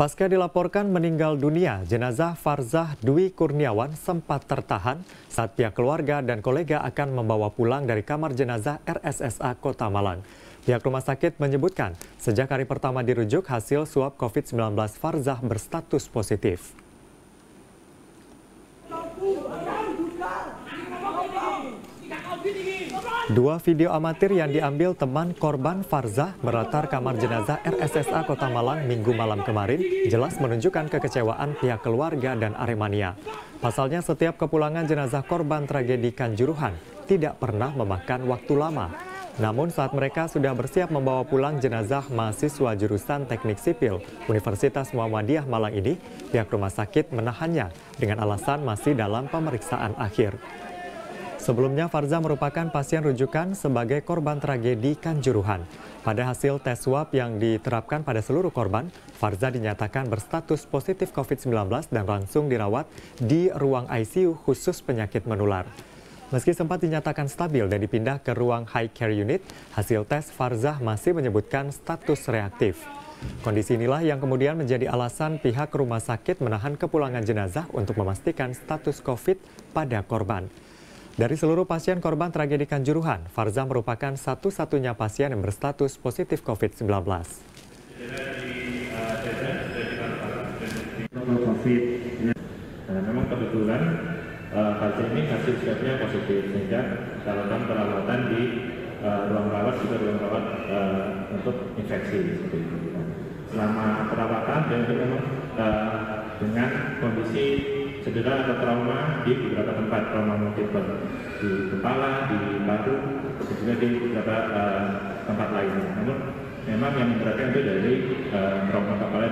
Pasca dilaporkan meninggal dunia, jenazah Farzah Dwi Kurniawan sempat tertahan saat pihak keluarga dan kolega akan membawa pulang dari kamar jenazah RSSA Kota Malang. Pihak rumah sakit menyebutkan sejak hari pertama dirujuk hasil swab COVID-19 Farzah berstatus positif. Dua video amatir yang diambil teman korban Farzah meratar kamar jenazah RSSA Kota Malang minggu malam kemarin jelas menunjukkan kekecewaan pihak keluarga dan Aremania. Pasalnya setiap kepulangan jenazah korban tragedi Kanjuruhan tidak pernah memakan waktu lama. Namun saat mereka sudah bersiap membawa pulang jenazah mahasiswa jurusan teknik sipil Universitas Muhammadiyah Malang ini, pihak rumah sakit menahannya dengan alasan masih dalam pemeriksaan akhir. Sebelumnya Farza merupakan pasien rujukan sebagai korban tragedi Kanjuruhan. Pada hasil tes swab yang diterapkan pada seluruh korban, Farza dinyatakan berstatus positif COVID-19 dan langsung dirawat di ruang ICU khusus penyakit menular. Meski sempat dinyatakan stabil dan dipindah ke ruang high care unit, hasil tes Farzah masih menyebutkan status reaktif. Kondisi inilah yang kemudian menjadi alasan pihak rumah sakit menahan kepulangan jenazah untuk memastikan status COVID pada korban. Dari seluruh pasien korban tragedi Kanjuruhan, Farza merupakan satu-satunya pasien yang berstatus positif COVID-19. COVID. Nah, memang kebetulan uh, pasien ini hasil swabnya positif sehingga lakukan perawatan di uh, ruang rawat juga ruang rawat uh, untuk infeksi seperti itu. Selama perawatan dan memang uh, dengan kondisi cedera atau trauma di beberapa tempat trauma multiple di kepala, di bahu, dan juga di beberapa uh, tempat lainnya. Namun memang yang memberatkan itu dari uh, trauma kepala